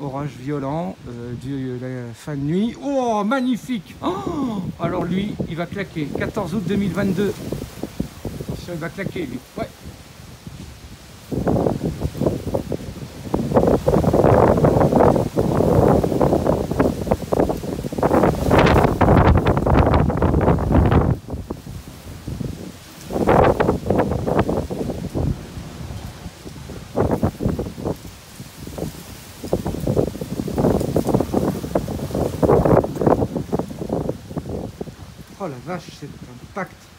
orage violent, euh, la fin de nuit. Oh, magnifique oh Alors lui, il va claquer. 14 août 2022. Attention, il va claquer lui. Ouais. Oh la vache, c'est un pacte.